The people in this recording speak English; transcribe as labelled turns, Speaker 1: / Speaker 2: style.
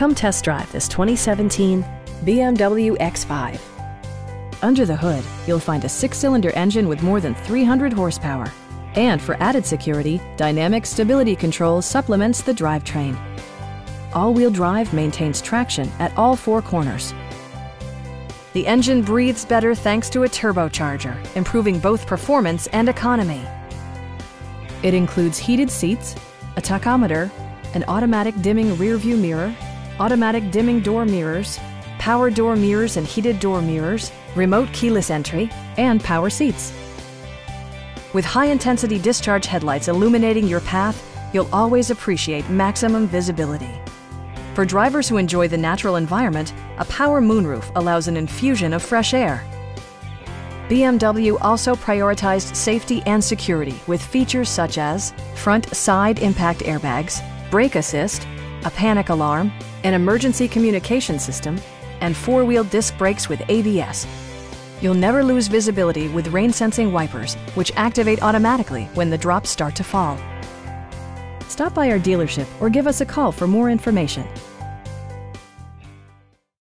Speaker 1: Come test drive this 2017 BMW X5. Under the hood, you'll find a six-cylinder engine with more than 300 horsepower. And for added security, Dynamic Stability Control supplements the drivetrain. All-wheel drive maintains traction at all four corners. The engine breathes better thanks to a turbocharger, improving both performance and economy. It includes heated seats, a tachometer, an automatic dimming rearview mirror, automatic dimming door mirrors, power door mirrors and heated door mirrors, remote keyless entry, and power seats. With high-intensity discharge headlights illuminating your path, you'll always appreciate maximum visibility. For drivers who enjoy the natural environment, a power moonroof allows an infusion of fresh air. BMW also prioritized safety and security with features such as front side impact airbags, brake assist, a panic alarm, an emergency communication system, and four-wheel disc brakes with ABS. You'll never lose visibility with rain-sensing wipers, which activate automatically when the drops start to fall. Stop by our dealership or give us a call for more information.